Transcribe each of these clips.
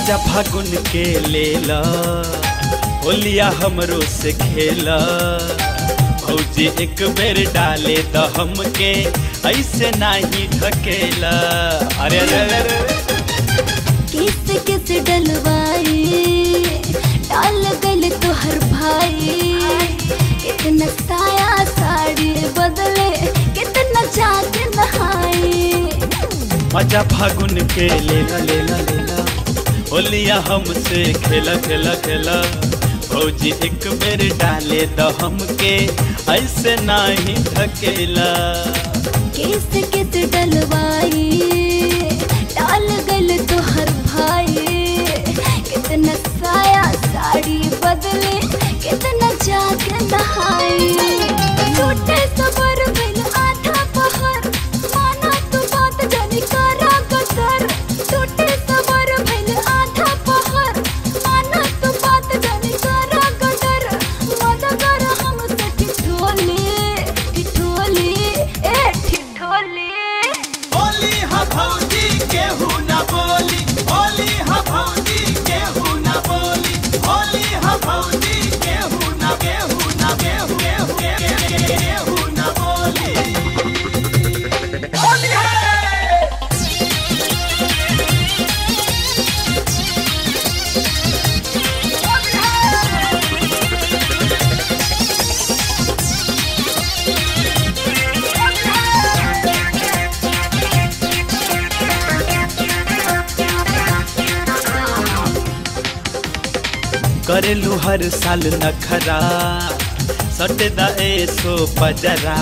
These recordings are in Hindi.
मज़ा फागुन के लेला। होलिया हमरो से खेला। भौजी एक बेर डाले द हमके ऐसे नाही ढकेला अरे अरे अरे, अरे। किस किस डलवाई डाल गल तोहर भाई। इतना साया साड़ी बदले कितना जाके नहाई। मज़ा फागुन के लेला लेला लेला होलिया हमसे, खेला खेला खेला। भौजी, एक बेर डाले तो हमके, ऐसे नाही धकेला। केस किस डलवाई, डाल गल भौजी केहू न बोली करेलू हर साल नखरा। सटदा सो बजरा।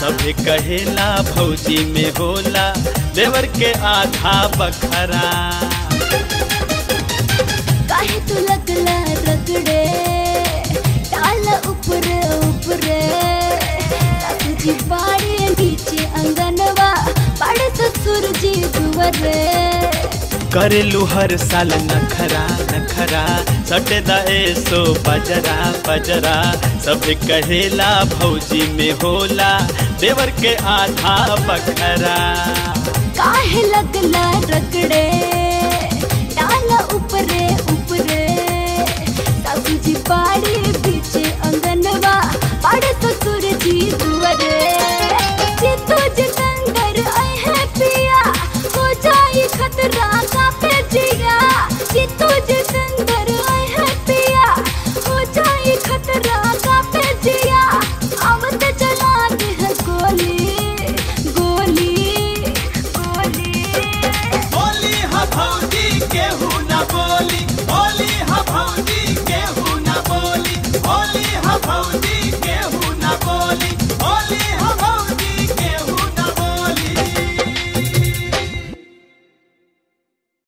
सभे कहेला भौजी में होला देवर के आधा बखरा। काहे तू लगला रगड़े? डाल ऊपर ऊपर जी बाड़ी नीचे अंगनवा बड़े ससुर जी दुवरे करेलू हर साल नखरा नखरा। सटदा ए सो पजरा बजरा। सब कहेला, भौजी में होला, देवर के आधा बखरा। काहे लगला रगड़े? डाला ऊपरे ऊपरे सासू जी पाड़ी पीछे अंगनवा पाड़े तो सूरजी दुआरे। जे तो जे संगर है पिया। हो जाई खतरा का पे जिया जे तो Holy